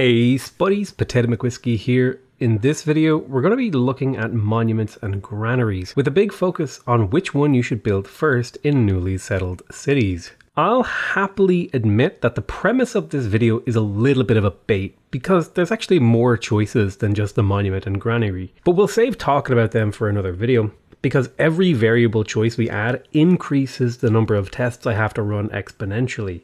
Hey Spuddies, Potato McWhiskey here. In this video, we're going to be looking at monuments and granaries, with a big focus on which one you should build first in newly settled cities. I'll happily admit that the premise of this video is a little bit of a bait, because there's actually more choices than just the monument and granary. But we'll save talking about them for another video, because every variable choice we add increases the number of tests I have to run exponentially.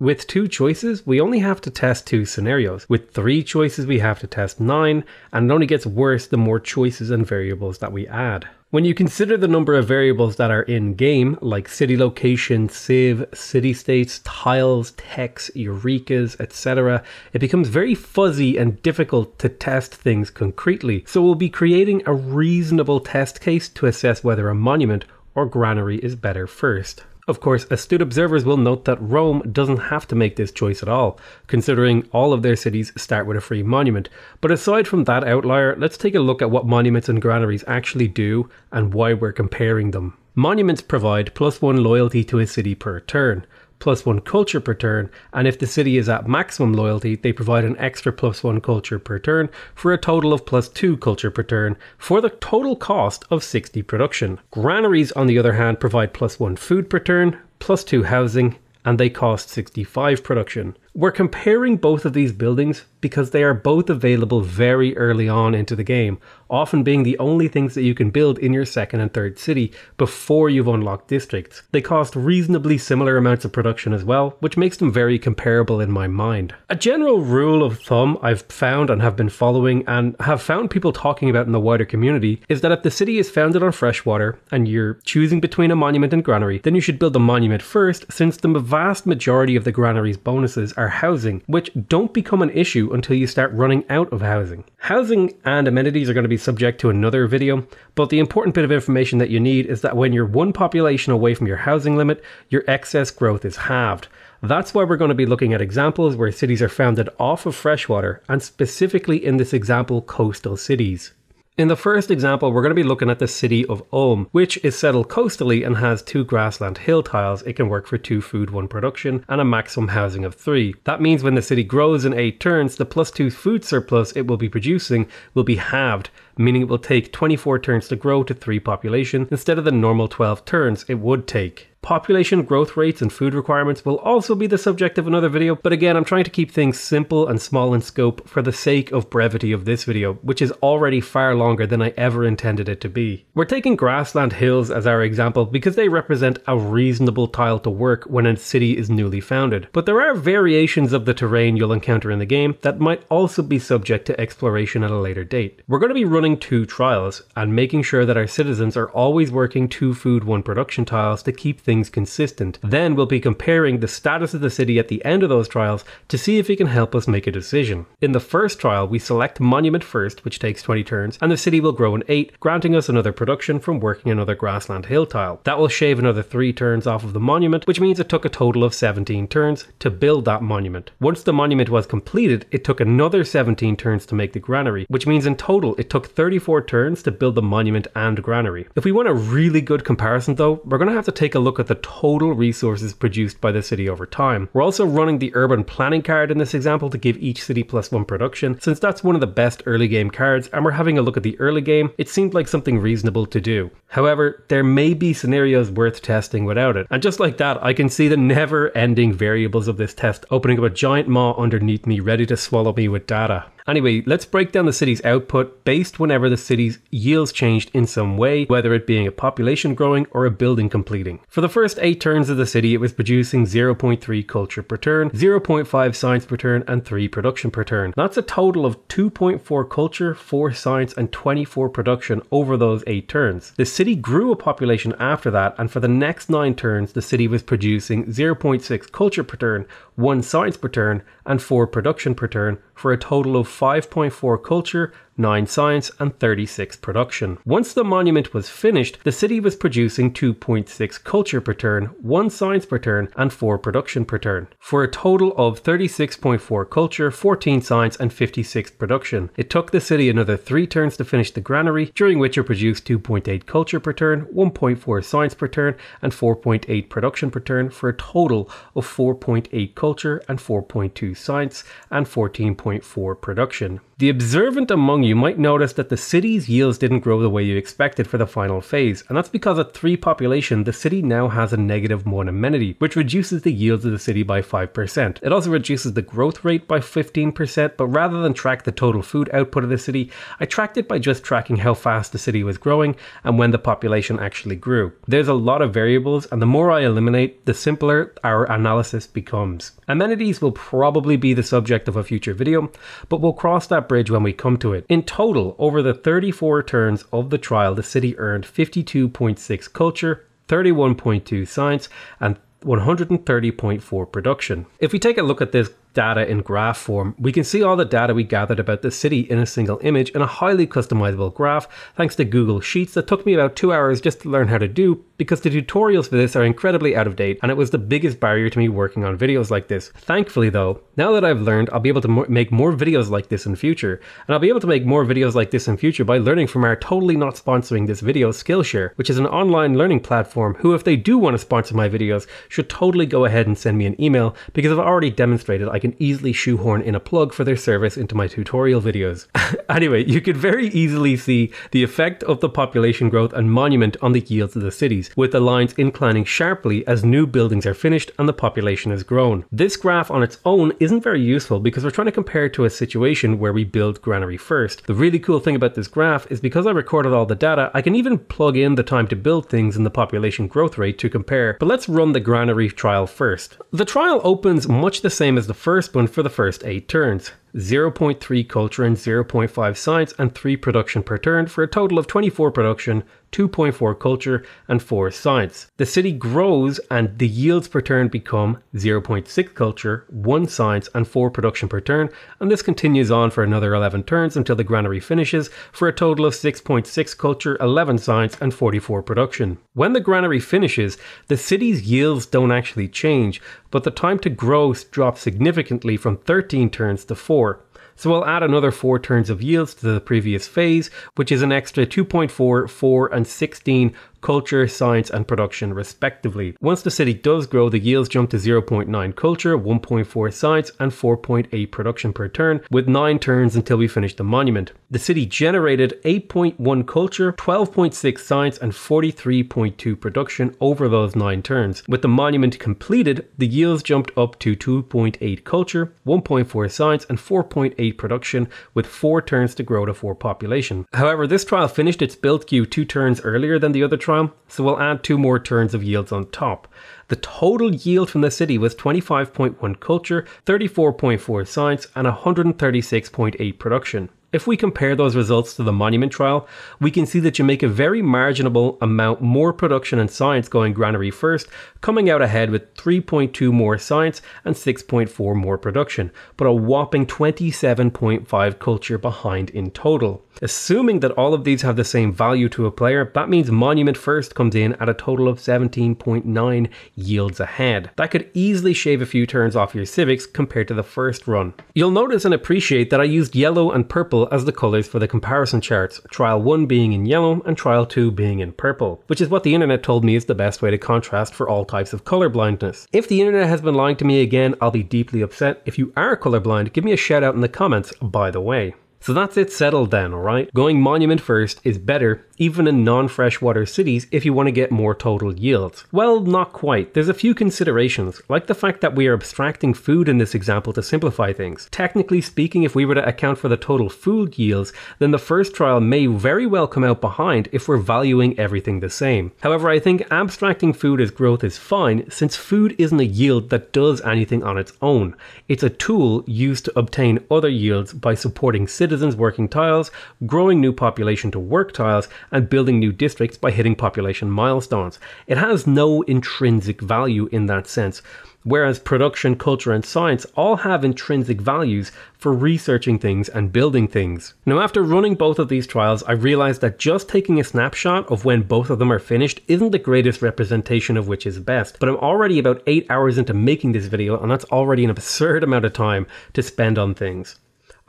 With two choices, we only have to test two scenarios. With three choices, we have to test nine, and it only gets worse the more choices and variables that we add. When you consider the number of variables that are in game, like city location, civ, city states, tiles, techs, eurekas, etc., it becomes very fuzzy and difficult to test things concretely. So we'll be creating a reasonable test case to assess whether a monument or granary is better first. Of course, astute observers will note that Rome doesn't have to make this choice at all, considering all of their cities start with a free monument. But aside from that outlier, let's take a look at what monuments and granaries actually do and why we're comparing them. Monuments provide plus one loyalty to a city per turn plus one culture per turn, and if the city is at maximum loyalty, they provide an extra plus one culture per turn for a total of plus two culture per turn for the total cost of 60 production. Granaries, on the other hand, provide plus one food per turn, plus two housing, and they cost 65 production. We're comparing both of these buildings because they are both available very early on into the game, often being the only things that you can build in your second and third city before you've unlocked districts. They cost reasonably similar amounts of production as well, which makes them very comparable in my mind. A general rule of thumb I've found and have been following and have found people talking about in the wider community is that if the city is founded on freshwater and you're choosing between a monument and granary, then you should build the monument first since the vast majority of the granary's bonuses are housing, which don't become an issue until you start running out of housing. Housing and amenities are going to be subject to another video, but the important bit of information that you need is that when you're one population away from your housing limit, your excess growth is halved. That's why we're going to be looking at examples where cities are founded off of freshwater, and specifically in this example, coastal cities. In the first example, we're going to be looking at the city of Ulm, which is settled coastally and has two grassland hill tiles. It can work for two food, one production, and a maximum housing of three. That means when the city grows in eight turns, the plus two food surplus it will be producing will be halved, meaning it will take 24 turns to grow to three population instead of the normal 12 turns it would take. Population growth rates and food requirements will also be the subject of another video, but again, I'm trying to keep things simple and small in scope for the sake of brevity of this video, which is already far longer than I ever intended it to be. We're taking grassland hills as our example because they represent a reasonable tile to work when a city is newly founded, but there are variations of the terrain you'll encounter in the game that might also be subject to exploration at a later date. We're going to be running two trials and making sure that our citizens are always working two food, one production tiles to keep things consistent. Then we'll be comparing the status of the city at the end of those trials to see if it can help us make a decision. In the first trial, we select Monument first, which takes 20 turns, and the city will grow in 8, granting us another production from working another grassland hill tile. That will shave another 3 turns off of the monument, which means it took a total of 17 turns to build that monument. Once the monument was completed, it took another 17 turns to make the granary, which means in total it took 34 turns to build the monument and granary. If we want a really good comparison though, we're going to have to take a look at the total resources produced by the city over time. We're also running the urban planning card in this example to give each city plus one production, since that's one of the best early game cards, and we're having a look at the early game, it seemed like something reasonable to do. However, there may be scenarios worth testing without it, and just like that, I can see the never ending variables of this test opening up a giant maw underneath me ready to swallow me with data. Anyway, let's break down the city's output based whenever the city's yields changed in some way, whether it being a population growing or a building completing. For the first 8 turns of the city, it was producing 0.3 culture per turn, 0.5 science per turn, and 3 production per turn. That's a total of 2.4 culture, 4 science, and 24 production over those 8 turns. The city grew a population after that, and for the next 9 turns, the city was producing 0.6 culture per turn, 1 science per turn, and 4 production per turn for a total of 5.4 culture, 9 science, and 36 production. Once the monument was finished, the city was producing 2.6 culture per turn, 1 science per turn, and 4 production per turn, for a total of 36.4 culture, 14 science, and 56 production. It took the city another 3 turns to finish the granary, during which it produced 2.8 culture per turn, 1.4 science per turn, and 4.8 production per turn, for a total of 4.8 culture and 4.2 science and 14.4 production. The observant among you might notice that the city's yields didn't grow the way you expected for the final phase, and that's because at 3 population, the city now has a negative 1 amenity, which reduces the yields of the city by 5%. It also reduces the growth rate by 15%, but rather than track the total food output of the city, I tracked it by just tracking how fast the city was growing and when the population actually grew. There's a lot of variables, and the more I eliminate, the simpler our analysis becomes. Amenities will probably be the subject of a future video, but we'll cross that bridge when we come to it. In total, over the 34 turns of the trial, the city earned 52.6 culture, 31.2 science, and 130.4 production. If we take a look at this data in graph form, we can see all the data we gathered about the city in a single image in a highly customizable graph thanks to Google Sheets that took me about two hours just to learn how to do because the tutorials for this are incredibly out of date and it was the biggest barrier to me working on videos like this. Thankfully though, now that I've learned, I'll be able to mo- make more videos like this in future and I'll be able to make more videos like this in future by learning from our totally not sponsoring this video Skillshare, which is an online learning platform who if they do want to sponsor my videos should totally go ahead and send me an email because I've already demonstrated I can easily shoehorn in a plug for their service into my tutorial videos. anyway, you could very easily see the effect of the population growth and monument on the yields of the cities, with the lines inclining sharply as new buildings are finished and the population has grown. This graph on its own isn't very useful because we're trying to compare it to a situation where we build granary first. The really cool thing about this graph is because I recorded all the data, I can even plug in the time to build things and the population growth rate to compare. But let's run the granary trial first. The trial opens much the same as the first one for the first 8 turns. 0.3 culture and 0.5 science and 3 production per turn for a total of 24 production, 2.4 culture and 4 science. The city grows and the yields per turn become 0.6 culture, 1 science and 4 production per turn and this continues on for another 11 turns until the granary finishes for a total of 6.6 culture, 11 science and 44 production. When the granary finishes, the city's yields don't actually change, but the time to grow drops significantly from 13 turns to 4. So we'll add another 4 turns of yields to the previous phase, which is an extra 2.4, 4 and 16 culture, science, and production, respectively. Once the city does grow, the yields jump to 0.9 culture, 1.4 science, and 4.8 production per turn, with 9 turns until we finish the monument. The city generated 8.1 culture, 12.6 science, and 43.2 production over those 9 turns. With the monument completed, the yields jumped up to 2.8 culture, 1.4 science, and 4.8 production, with 4 turns to grow to 4 population. However, this trial finished its build queue 2 turns earlier than the other trial trial, so we'll add two more turns of yields on top. The total yield from the city was 25.1 culture, 34.4 science, and 136.8 production. If we compare those results to the Monument trial, we can see that you make a very marginal amount more production and science going granary first, coming out ahead with 3.2 more science and 6.4 more production, but a whopping 27.5 culture behind in total. Assuming that all of these have the same value to a player, that means Monument first comes in at a total of 17.9 yields ahead. That could easily shave a few turns off your civics compared to the first run. You'll notice and appreciate that I used yellow and purple as the colours for the comparison charts, trial 1 being in yellow and trial 2 being in purple, which is what the internet told me is the best way to contrast for all types of colour blindness. If the internet has been lying to me again, I'll be deeply upset. If you are colourblind, give me a shout out in the comments, by the way. So that's it settled then, alright? Going monument first is better, even in non freshwater cities, if you want to get more total yields. Well, not quite. There's a few considerations, like the fact that we are abstracting food in this example to simplify things. Technically speaking, if we were to account for the total food yields, then the first trial may very well come out behind if we're valuing everything the same. However, I think abstracting food as growth is fine, since food isn't a yield that does anything on its own. It's a tool used to obtain other yields by supporting citizens working tiles, growing new population to work tiles, and building new districts by hitting population milestones. It has no intrinsic value in that sense. whereas production, culture, and science all have intrinsic values for researching things and building things. Now, after running both of these trials, I realized that just taking a snapshot of when both of them are finished isn't the greatest representation of which is best, but I'm already about 8 hours into making this video, and that's already an absurd amount of time to spend on things.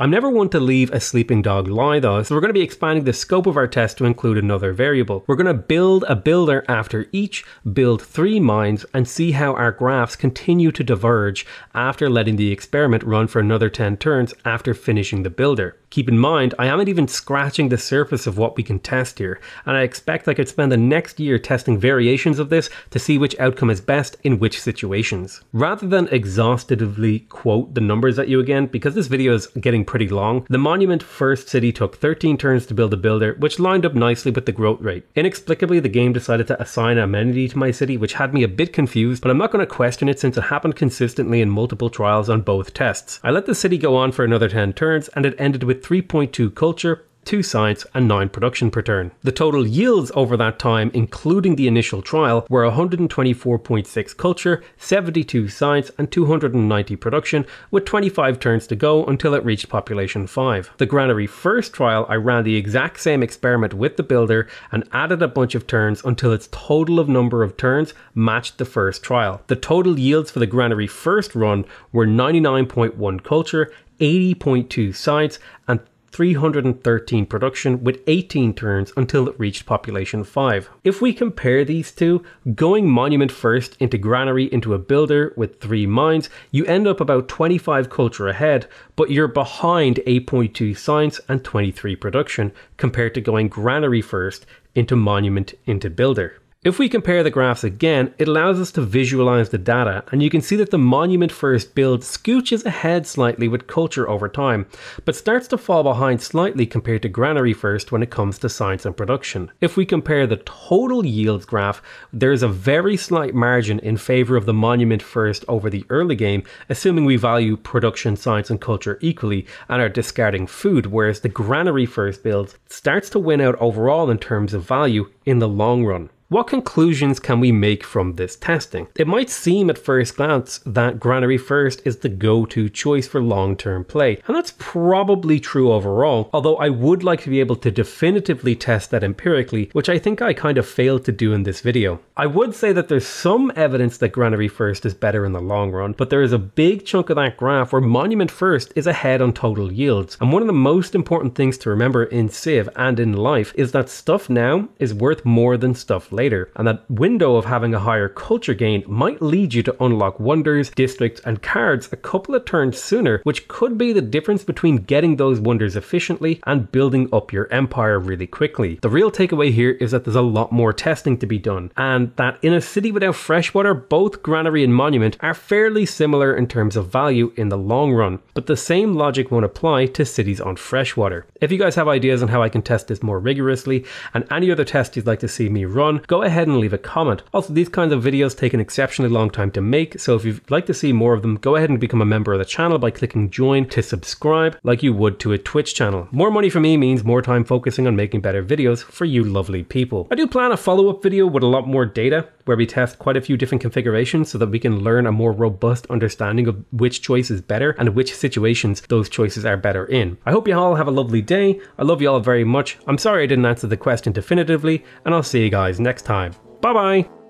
I'm never one to leave a sleeping dog lie though, so we're going to be expanding the scope of our test to include another variable. We're going to build a builder after each, build three mines, and see how our graphs continue to diverge after letting the experiment run for another 10 turns after finishing the builder. Keep in mind, I haven't even scratching the surface of what we can test here, and I expect I could spend the next year testing variations of this to see which outcome is best in which situations. Rather than exhaustively quote the numbers at you again, because this video is getting pretty long, the Monument First City took 13 turns to build a builder, which lined up nicely with the growth rate. Inexplicably, the game decided to assign amenity to my city, which had me a bit confused, but I'm not going to question it since it happened consistently in multiple trials on both tests. I let the city go on for another 10 turns, and it ended with 3.2 culture, 2 science, and 9 production per turn. The total yields over that time, including the initial trial, were 124.6 culture, 72 science, and 290 production, with 25 turns to go until it reached population 5. The Granary first trial, I ran the exact same experiment with the builder and added a bunch of turns until its total of number of turns matched the first trial. The total yields for the Granary first run were 99.1 culture, 80.2 science, and 313 production with 18 turns until it reached population 5. If we compare these two, going monument first into granary into a builder with 3 mines, you end up about 25 culture ahead, but you're behind 8.2 science and 23 production compared to going granary first into monument into builder. If we compare the graphs again, it allows us to visualize the data, and you can see that the Monument First build scooches ahead slightly with culture over time, but starts to fall behind slightly compared to Granary First when it comes to science and production. If we compare the total yields graph, there's a very slight margin in favour of the Monument First over the early game, assuming we value production, science, and culture equally and are discarding food, whereas the Granary First build starts to win out overall in terms of value in the long run. What conclusions can we make from this testing? It might seem at first glance that Granary First is the go to choice for long term play, and that's probably true overall, although I would like to be able to definitively test that empirically, which I think I kind of failed to do in this video. I would say that there's some evidence that Granary First is better in the long run, but there is a big chunk of that graph where Monument First is ahead on total yields. And one of the most important things to remember in Civ and in life is that stuff now is worth more than stuff later later, and that window of having a higher culture gain might lead you to unlock wonders, districts, and cards a couple of turns sooner, which could be the difference between getting those wonders efficiently and building up your empire really quickly. The real takeaway here is that there's a lot more testing to be done, and that in a city without freshwater, both Granary and Monument are fairly similar in terms of value in the long run, but the same logic won't apply to cities on freshwater. If you guys have ideas on how I can test this more rigorously, and any other test you'd like to see me run, go ahead and leave a comment. Also, these kinds of videos take an exceptionally long time to make, so if you'd like to see more of them, go ahead and become a member of the channel by clicking join to subscribe like you would to a Twitch channel. More money for me means more time focusing on making better videos for you lovely people. I do plan a follow-up video with a lot more data where we test quite a few different configurations so that we can learn a more robust understanding of which choice is better and which situations those choices are better in. I hope you all have a lovely day. I love you all very much. I'm sorry I didn't answer the question definitively, and I'll see you guys next time. Bye bye.